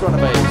astronomers.